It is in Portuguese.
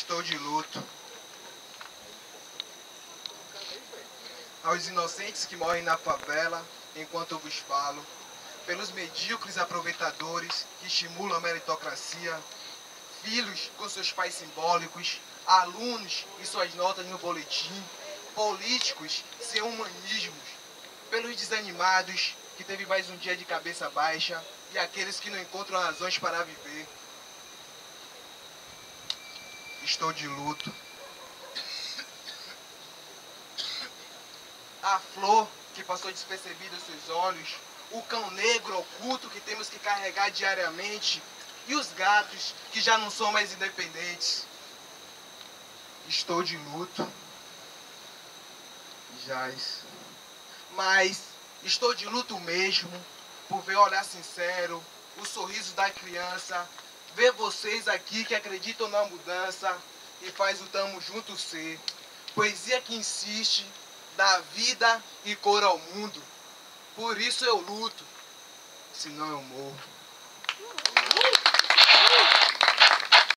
Estou de luto. Aos inocentes que morrem na favela, enquanto eu vos falo, pelos medíocres aproveitadores que estimulam a meritocracia, filhos com seus pais simbólicos, alunos e suas notas no boletim, políticos sem humanismos, pelos desanimados que teve mais um dia de cabeça baixa e aqueles que não encontram razões para viver. Estou de luto. A flor que passou despercebida aos seus olhos, o cão negro oculto que temos que carregar diariamente e os gatos que já não são mais independentes. Estou de luto. Jaz. Mas estou de luto mesmo por ver o olhar sincero, o sorriso da criança, ver vocês aqui que acreditam na mudança e faz o tamo junto ser. Poesia que insiste, dá vida e cor ao mundo. Por isso eu luto, senão eu morro.